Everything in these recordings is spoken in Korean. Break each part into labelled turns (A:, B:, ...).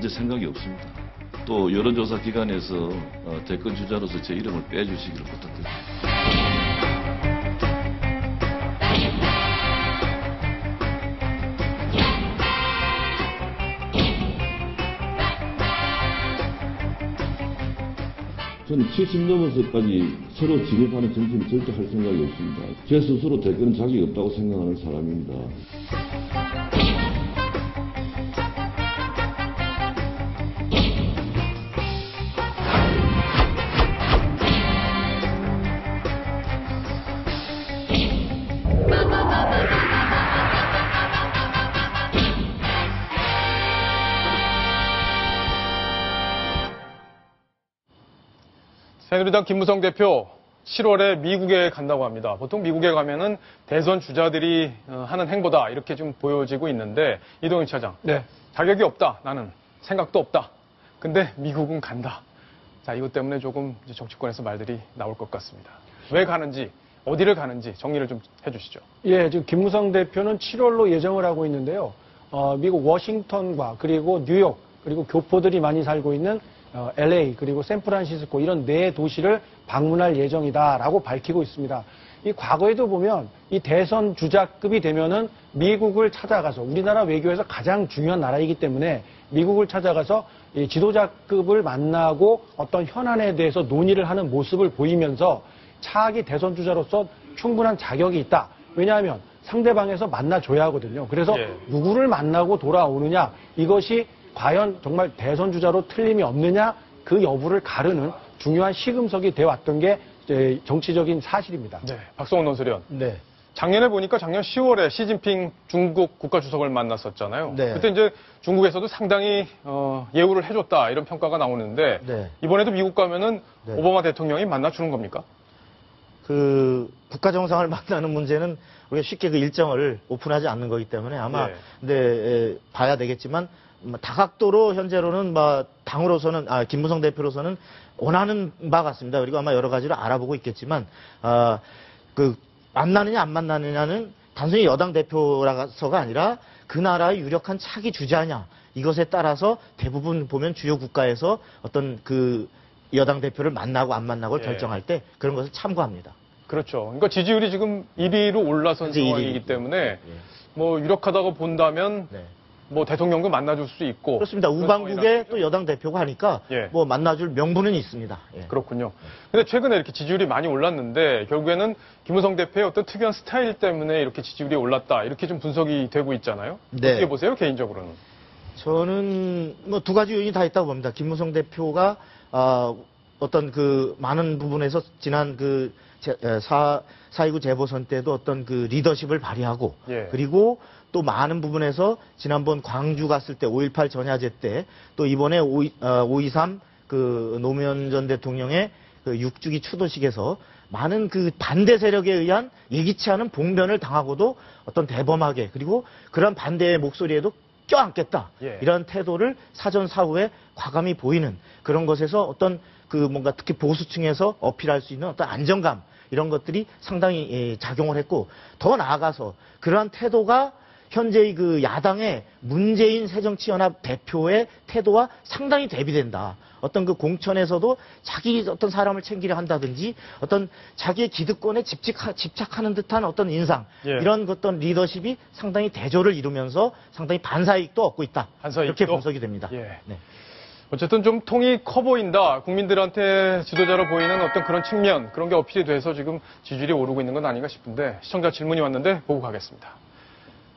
A: 현재 생각이 없습니다. 또 여론조사 기관에서 어, 대권 주자로서 제 이름을 빼주시기를 부탁드립니다. 저는 70 넘어서까지 서로 진입하는 정치는 절대 할 생각이 없습니다. 제 스스로 대권은 자격이 없다고 생각하는 사람입니다.
B: 새누리당 김무성 대표 7월에 미국에 간다고 합니다. 보통 미국에 가면은 대선 주자들이 어, 하는 행보다 이렇게 좀 보여지고 있는데 이동현 차장
C: 네.
B: 자격이 없다. 나는 생각도 없다. 근데 미국은 간다. 자 이것 때문에 조금 정치권에서 말들이 나올 것 같습니다. 왜 가는지 어디를 가는지 정리를 좀 해주시죠.
C: 예, 지금 김무성 대표는 7월로 예정을 하고 있는데요. 어, 미국 워싱턴과 그리고 뉴욕 그리고 교포들이 많이 살고 있는 어, LA 그리고 샌프란시스코 이런 네 도시를 방문할 예정이다라고 밝히고 있습니다. 이 과거에도 보면 이 대선 주자급이 되면은 미국을 찾아가서 우리나라 외교에서 가장 중요한 나라이기 때문에 미국을 찾아가서 이 지도자급을 만나고 어떤 현안에 대해서 논의를 하는 모습을 보이면서 차기 대선 주자로서 충분한 자격이 있다. 왜냐하면 상대방에서 만나줘야 하거든요. 그래서
B: 예.
C: 누구를 만나고 돌아오느냐 이것이 과연 정말 대선 주자로 틀림이 없느냐 그 여부를 가르는 중요한 시금석이 돼 왔던 게 정치적인 사실입니다.
B: 네, 박성원 논설위원.
D: 네.
B: 작년에 보니까 작년 10월에 시진핑 중국 국가주석을 만났었잖아요.
D: 네.
B: 그때 이제 중국에서도 상당히 어, 예우를 해줬다 이런 평가가 나오는데
D: 네.
B: 이번에도 미국 가면은
D: 네.
B: 오바마 대통령이 만나주는 겁니까?
D: 그 국가 정상을 만나는 문제는 우리가 쉽게 그 일정을 오픈하지 않는 거기 때문에 아마
B: 예.
D: 네, 에, 봐야 되겠지만 뭐 다각도로 현재로는 뭐 당으로서는 아 김무성 대표로서는 원하는 바 같습니다. 그리고 아마 여러 가지를 알아보고 있겠지만 아 그 만나느냐 안 만나느냐는 단순히 여당 대표라서가 아니라 그 나라의 유력한 차기 주자냐 이것에 따라서 대부분 보면 주요 국가에서 어떤 그 여당 대표를 만나고 안 만나고
B: 예.
D: 결정할 때 그런 것을 참고합니다.
B: 그렇죠. 그러니까 지지율이 지금 1위로 올라선 상황이기
D: 1위.
B: 때문에
D: 예.
B: 뭐 유력하다고 본다면
D: 네.
B: 뭐 대통령도 만나줄 수 있고
D: 그렇습니다. 우방국에. 또 여당 대표가 하니까
B: 예.
D: 뭐 만나줄 명분은 있습니다. 예.
B: 그렇군요. 근데 최근에 이렇게 지지율이 많이 올랐는데 결국에는 김우성 대표의 어떤 특이한 스타일 때문에 이렇게 지지율이 올랐다 이렇게 좀 분석이 되고 있잖아요.
D: 네.
B: 어떻게 보세요 개인적으로는?
D: 저는 뭐 두 가지 요인이 다 있다고 봅니다. 김무성 대표가 아, 어떤 그 많은 부분에서 지난 그 제- 에, 사, 4.29 재보선 때도 어떤 그 리더십을 발휘하고
B: 예.
D: 그리고 또 많은 부분에서 지난번 광주 갔을 때 5.18 전야제 때 또 이번에 5.23그 노무현 전 대통령의 그 6주기 추도식에서 많은 그 반대 세력에 의한 예기치 않은 봉변을 당하고도 어떤 대범하게 그리고 그런 반대의 목소리에도 껴안겠다
B: 예.
D: 이런 태도를 사전 사후에 과감히 보이는 그런 것에서 어떤 그 뭔가 특히 보수층에서 어필할 수 있는 어떤 안정감 이런 것들이 상당히 예, 작용을 했고 더 나아가서 그러한 태도가 현재의 그 야당의 문재인 새정치연합 대표의 태도와 상당히 대비된다. 어떤 그 공천에서도 자기 어떤 사람을 챙기려 한다든지 어떤 자기의 기득권에 집착하, 집착하는 듯한 어떤 인상
B: 예.
D: 이런 어떤 리더십이 상당히 대조를 이루면서 상당히 반사이익도 얻고 있다.
B: 반사이익도?
D: 이렇게 분석이 됩니다.
B: 예.
D: 네.
B: 어쨌든 좀 통이 커 보인다. 국민들한테 지도자로 보이는 어떤 그런 측면, 그런 게 어필이 돼서 지금 지지율이 오르고 있는 건 아닌가 싶은데 시청자 질문이 왔는데 보고 가겠습니다.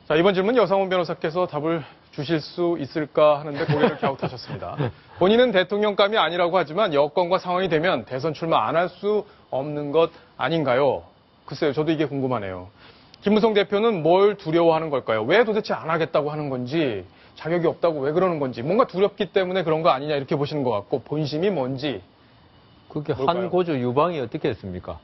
B: 자, 이번 질문 여상훈 변호사께서 답을 주실 수 있을까 하는데 고개를 갸웃하셨습니다. 본인은 대통령감이 아니라고 하지만 여건과 상황이 되면 대선 출마 안 할 수 없는 것 아닌가요? 글쎄요, 저도 이게 궁금하네요. 김무성 대표는 뭘 두려워하는 걸까요? 왜 도대체 안 하겠다고 하는 건지, 자격이 없다고 왜 그러는 건지, 뭔가 두렵기 때문에 그런 거 아니냐 이렇게 보시는 것 같고, 본심이 뭔지.
E: 그게
B: 뭘까요?
E: 한 고조 유방이 어떻게 했습니까?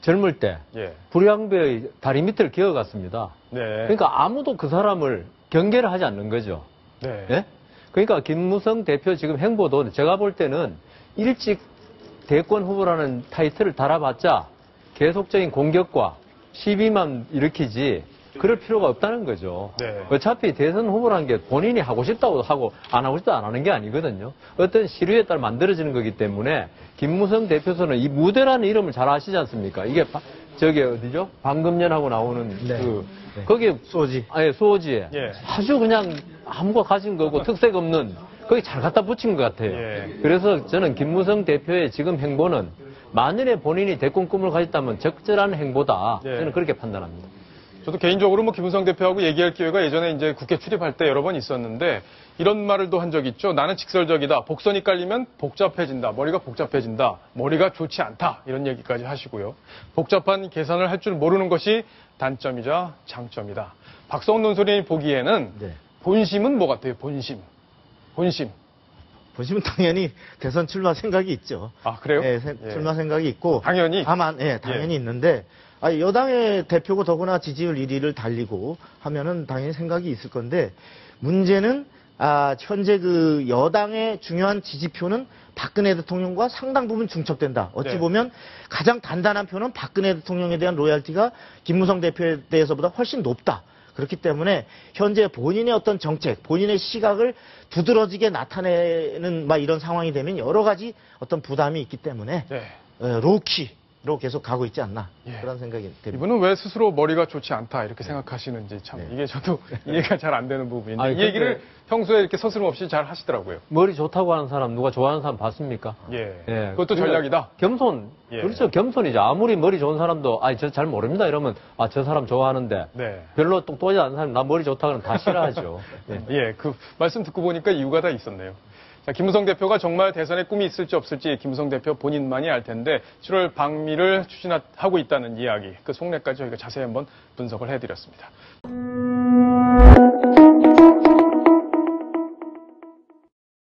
E: 젊을 때
B: 예.
E: 불량배의 다리 밑을 기어갔습니다.
B: 네.
E: 그러니까 아무도 그 사람을 경계를 하지 않는 거죠.
B: 네.
E: 예? 그러니까 김무성 대표 지금 행보도 제가 볼 때는 일찍 대권 후보라는 타이틀을 달아봤자 계속적인 공격과 시비만 일으키지 그럴 필요가 없다는 거죠.
B: 네.
E: 어차피 대선 후보라는 게 본인이 하고 싶다고 하고 안 하고 싶다 안 하는 게 아니거든요. 어떤 시류에 따라 만들어지는 거기 때문에 김무성 대표서는 이 무대라는 이름을 잘 아시지 않습니까? 이게 바- 저기 어디죠? 방금년하고 나오는
D: 네.
E: 그
D: 네.
E: 거기에
D: 소지.
E: 아예 수호지에
B: 예.
E: 아주 그냥 아무거 가진 거고 특색 없는 거기 잘 갖다 붙인 것 같아요.
B: 예.
E: 그래서 저는 김무성 대표의 지금 행보는 만일에 본인이 대권 꿈을 가졌다면 적절한 행보다
B: 예.
E: 저는 그렇게 판단합니다.
B: 저도 개인적으로 뭐 김은성 대표하고 얘기할 기회가 예전에 이제 국회 출입할 때 여러 번 있었는데 이런 말을 또 한 적 있죠. 나는 직설적이다. 복선이 깔리면 복잡해진다. 머리가 복잡해진다. 머리가 좋지 않다. 이런 얘기까지 하시고요. 복잡한 계산을 할 줄 모르는 것이 단점이자 장점이다. 박성훈 논설이 보기에는
D: 네.
B: 본심은 뭐 같아요? 본심. 본심.
D: 보시면 당연히 대선 출마 생각이 있죠.
B: 아, 그래요?
D: 예, 세-
B: 예.
D: 출마 생각이 있고.
B: 당연히?
D: 다만, 예, 당연히 있는데, 아, 여당의 대표고 더구나 지지율 1위를 달리고 하면은 당연히 생각이 있을 건데, 문제는, 아, 현재 그 여당의 중요한 지지표는 박근혜 대통령과 상당 부분 중첩된다. 어찌
B: 네.
D: 보면 가장 단단한 표는 박근혜 대통령에 대한 loyalty가 김무성 대표에 대해서보다 훨씬 높다. 그렇기 때문에 현재 본인의 어떤 정책, 본인의 시각을 두드러지게 나타내는 막 이런 상황이 되면 여러 가지 어떤 부담이 있기 때문에
B: 네.
D: 어, 로키 로 계속 가고 있지 않나
B: 예.
D: 그런 생각이 듭니다.
B: 이분은 왜 스스로 머리가 좋지 않다 이렇게 생각하시는지 참
D: 네.
B: 이게 저도 이해가 잘 안 되는 부분인데
E: 아니,
B: 이 얘기를 평소에 이렇게 스스럼 없이 잘 하시더라고요.
E: 머리 좋다고 하는 사람 누가 좋아하는 사람 봤습니까?
B: 예.
E: 예.
B: 그것도 전략이다.
E: 겸손.
B: 예.
E: 그렇죠. 겸손이죠. 아무리 머리 좋은 사람도, 아, 저잘 모릅니다. 이러면, 아, 저 사람 좋아하는데.
B: 네.
E: 별로 똑똑하지 않은 사람, 나 머리 좋다 그러면 다 싫어하죠. 예.
B: 예, 그 말씀 듣고 보니까 이유가 다 있었네요. 자, 김무성 대표가 정말 대선에 꿈이 있을지 없을지 김무성 대표 본인만이 알 텐데 7월 방미를 추진하고 있다는 이야기, 그 속내까지 저희가 자세히 한번 분석을 해드렸습니다.